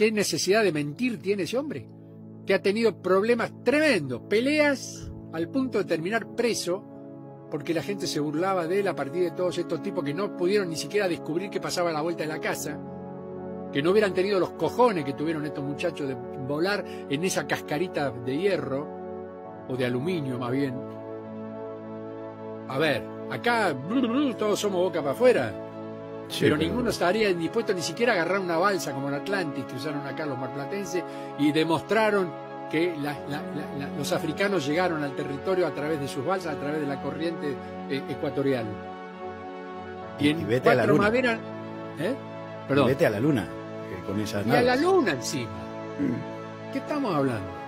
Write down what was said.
qué necesidad de mentir tiene ese hombre? Que ha tenido problemas tremendos, peleas al punto de terminar preso porque la gente se burlaba de él a partir de todos estos tipos que no pudieron ni siquiera descubrir qué pasaba a la vuelta de la casa, que no hubieran tenido los cojones que tuvieron estos muchachos de volar en esa cascarita de hierro, o de aluminio más bien. A ver, acá todos somos boca para afuera, pero, ninguno estaría dispuesto ni siquiera a agarrar una balsa como en Atlantis que usaron acá los marplatenses y demostraron que los africanos llegaron al territorio a través de sus balsas, a través de la corriente eh, ecuatorial. Y, en vete a la luna. ¿eh? Perdón. vete a la luna con Y a la luna encima. Mm. ¿Qué estamos hablando?